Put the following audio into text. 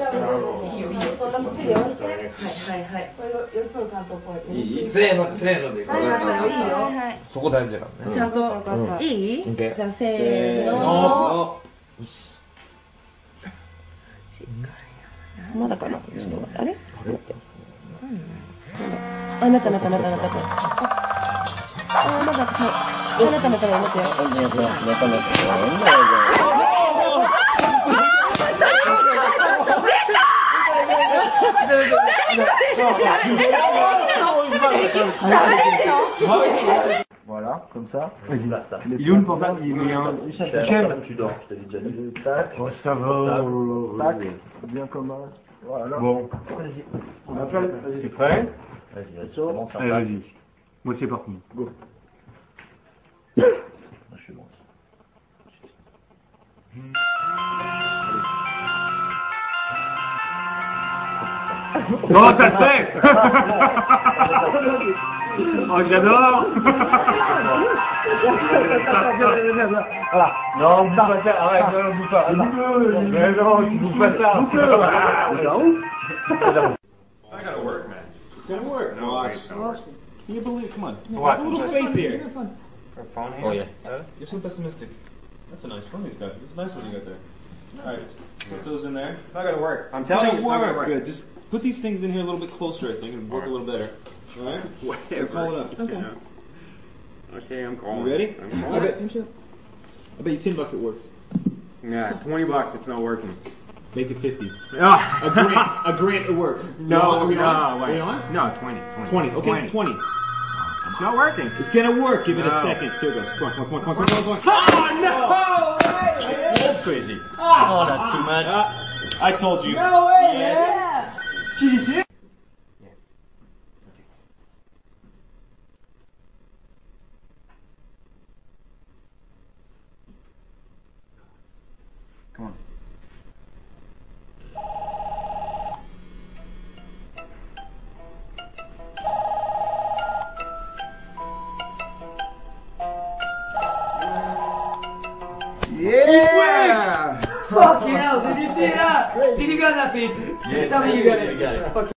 そんなこっちに置いてはいはいはいこれ四つをちゃんとこういいせーの。せーの。ではいはいはいいいよそこ大事だからねちゃんといいじゃあせーの。まだかなちょっとあれ待ってあなたなたなたなたあまだあなたなたなた待ってよなかなか Voilà, comme ça. Il est où le portable Il est un Michel Tu dors, je te l'ai déjà dit. Tac. Oh, ça va. Tac. Bien comme un. Voilà. Bon. Vas-y. On appelle. C'est prêt Vas-y, vas-y, Allez, vas-y. Moi, c'est parti. Go. Pas ça. Arrête, non, on bouffe pas. Mais non, tu bouffes pas ça. I gotta work, man. It's gonna work. No, Watch. it's gonna work. Can you believe? Come on. What? Have a little faith here. Oh yeah You're so pessimistic. That's a nice one he's got. It's a nice one you got there. All right, put those in there. It's not gonna work. I'm telling gonna you, it's not gonna work. work. Good. Just put these things in here a little bit closer. I think it'll work a little better. All right. Whatever. Call it up. Okay. Okay, I'm calling. You ready? I'm calling. I calling. bet. I bet you ten bucks it works. Yeah, 20 bucks, it's not working. Make it fifty. Ah. A grant. A grant. It works. No, Are we no, on? wait. Are we on? No, 20. 20. Twenty. Okay. Twenty. It's not working. It's gonna work. Give it a second. Here it goes. Come on. Come on. Come on. Come on. Come on. Come on. Oh, no! That's crazy. Oh, that's too much. Uh, I told you. No way, Yes. Did you see it? Come on. Fuck hell did you see that? Did you get that Pete? Yes, tell me you got we it got it.